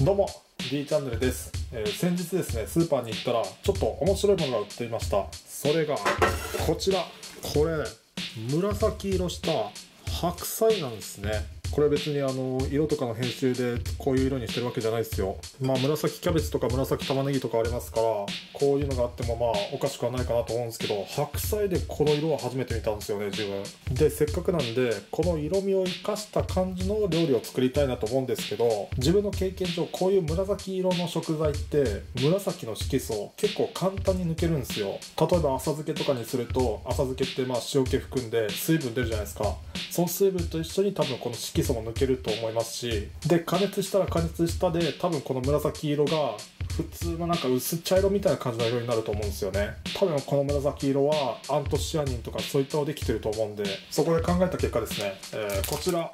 どうも D チャンネルです、えー先日ですねスーパーに行ったらちょっと面白いものが売っていました。それがこちら。これ紫色した白菜なんですね。これ別にあの色とかの編集でこういう色にしてるわけじゃないですよ。まあ紫キャベツとか紫玉ねぎとかありますからこういうのがあってもまあおかしくはないかなと思うんですけど白菜でこの色は初めて見たんですよね自分。でせっかくなんでこの色味を生かした感じの料理を作りたいなと思うんですけど自分の経験上こういう紫色の食材って紫の色素結構簡単に抜けるんですよ。例えば浅漬けとかにすると浅漬けってまあ塩気含んで水分出るじゃないですか。その水分と一緒に多分この色素も抜けると思いますしで加熱したら加熱したで多分この紫色が普通のなんか薄茶色みたいな感じの色になると思うんですよね。多分この紫色はアントシアニンとかそういったのできてると思うんでそこで考えた結果ですね、えーこちら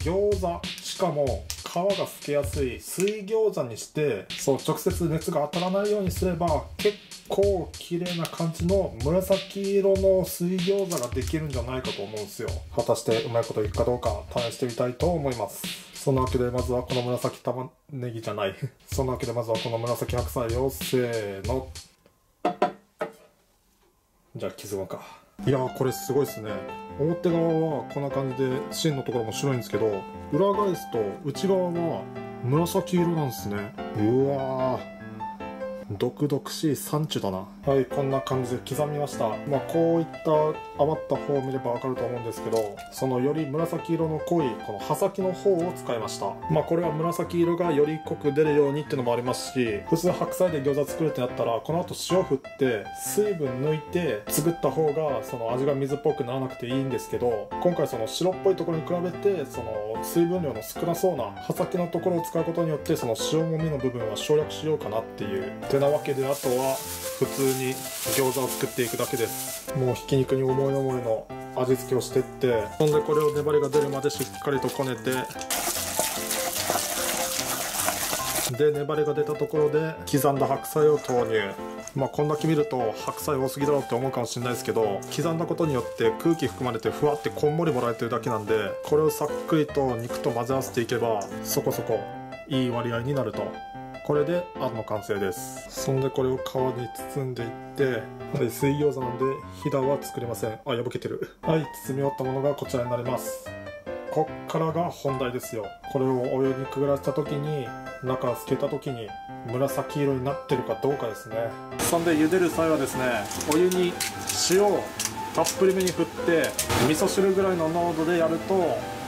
餃子。しかもが透けやすい水餃子にしてそう直接熱が当たらないようにすれば結構綺麗な感じの紫色の水餃子ができるんじゃないかと思うんですよ。果たしてうまいこといくかどうか試してみたいと思います。そんなわけでまずはこの紫玉ねぎじゃない。そんなわけでまずはこの紫白菜をせーの。じゃあ刻むか。いやこれすごいですね。表側はこんな感じで芯のところも白いんですけど裏返すと内側は紫色なんですね。うわ毒々しい産地だな。はいこんな感じで刻みました。まあこういった余った方を見ればわかると思うんですけどそのより紫色の濃いこの刃先の方を使いました。まあこれは紫色がより濃く出るようにっていうのもありますし普通白菜で餃子作るってなったらこの後塩振って水分抜いて作った方がその味が水っぽくならなくていいんですけど今回その白っぽいところに比べてその水分量の少なそうな刃先のところを使うことによってその塩もみの部分は省略しようかなっていう。てなわけであとは普通に餃子を作っていくだけです。もうひき肉に思い思いの味付けをしてってほんでこれを粘りが出るまでしっかりとこねてで粘りが出たところで刻んだ白菜を投入。まあこんだけ見ると白菜多すぎだろうって思うかもしれないですけど刻んだことによって空気含まれてふわってこんもりもらえてるだけなんでこれをさっくりと肉と混ぜ合わせていけばそこそこいい割合になると。これであんの完成です。そんでこれを皮に包んでいってはい水餃子なんでひだは作れません。あ破けてる。はい包み終わったものがこちらになります。こっからが本題ですよ。これをお湯にくぐらせた時に中透けた時に紫色になってるかどうかですね。そんで茹でる際はですねお湯に塩をたっぷりめに振って味噌汁ぐらいの濃度でやると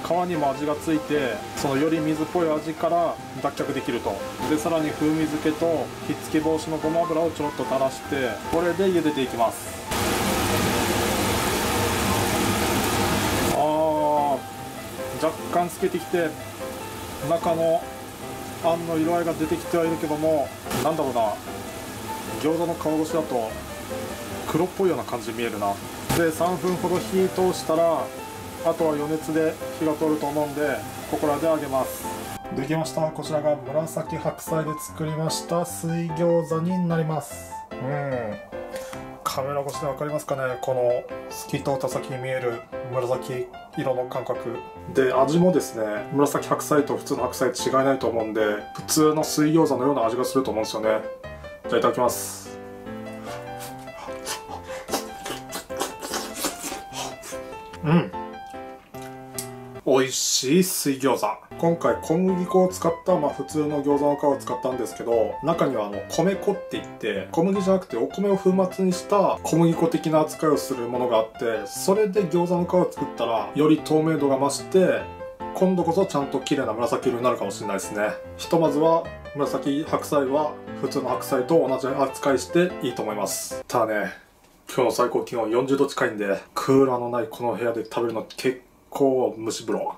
皮にも味がついてそのより水っぽい味から脱却できると。でさらに風味付けとひっつき防止のごま油をちょろっと垂らしてこれで茹でていきます。あー若干透けてきて中のあんの色合いが出てきてはいるけどもなんだろうな。餃子の皮越しだと黒っぽいような感じに見えるな。で3分ほど火通したらあとは余熱で火が通ると思うんでここらで揚げます。できました。こちらが紫白菜で作りました。水餃子になります。うん。カメラ越しで分かりますかね。この透き通った先に見える紫色の感覚。で味もですね紫白菜と普通の白菜違いないと思うんで普通の水餃子のような味がすると思うんですよね。じゃあいただきます。うん美味しい水餃子。今回小麦粉を使った、まあ、普通の餃子の皮を使ったんですけど中にはあの米粉って言って小麦じゃなくてお米を粉末にした小麦粉的な扱いをするものがあってそれで餃子の皮を作ったらより透明度が増して今度こそちゃんと綺麗な紫色になるかもしれないですね。ひとまずは紫白菜は普通の白菜と同じ扱いしていいと思います。ただね今日の最高気温40度近いんでクーラーのないこの部屋で食べるの結こう蒸し風呂。